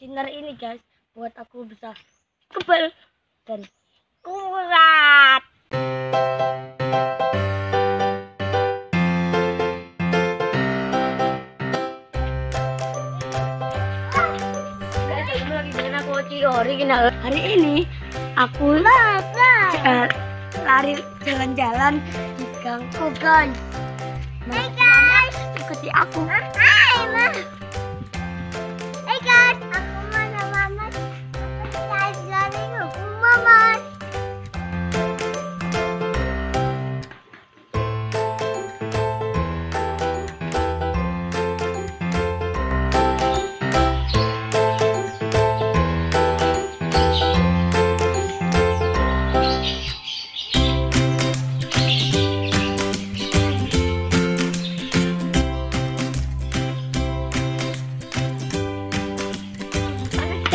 sinar ini guys buat aku bisa kebal dan kuat. Ci original. Hari ini aku lari jalan-jalan di gangku guys. Hai guys, ikuti aku. Hai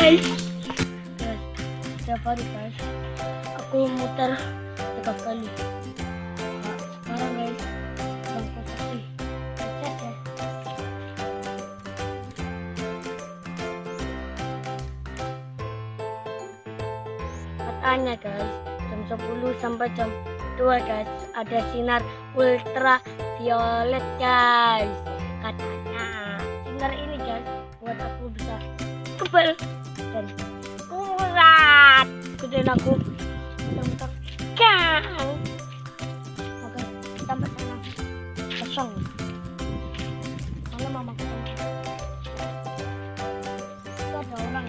guys hari guys. Aku muter tiga kali. Sekarang guys kasih cek ya. Katanya guys jam 10 sampai jam 2 guys ada sinar ultraviolet guys. Katanya sinar ini guys buat aku bisa kebal dan kuat. Ikutin aku. Bentar. Kang oke sampai sana. Kosong. Mana mama. Ketemu itu ada orang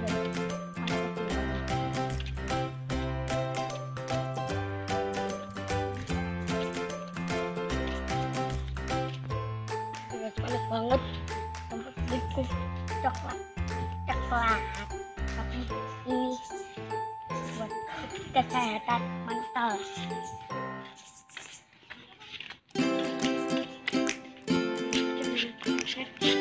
Guys, panas banget. Sampai beliku coklat. Coklat มีบทกระแสตัดมันเติบเ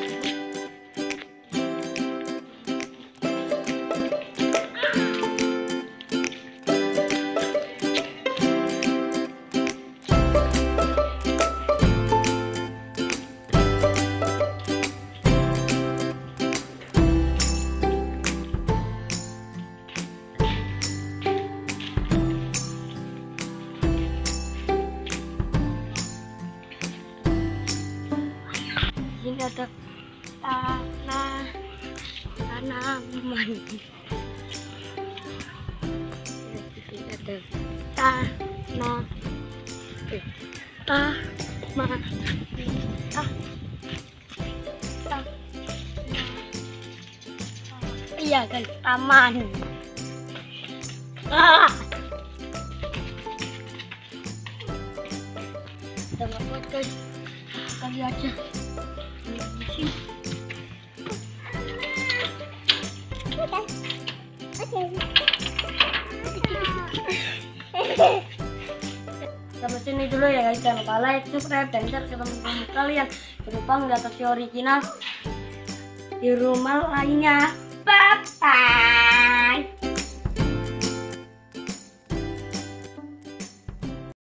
ada tanah tanaman ada tanah eh, taman ah, ta- iya guys taman. Ah! Kita nggak guys kali aja. Sampai sini dulu ya guys. Jangan lupa like subscribe dan share ke teman-teman kalian jangan lupa versi original di rumah lainnya. Bye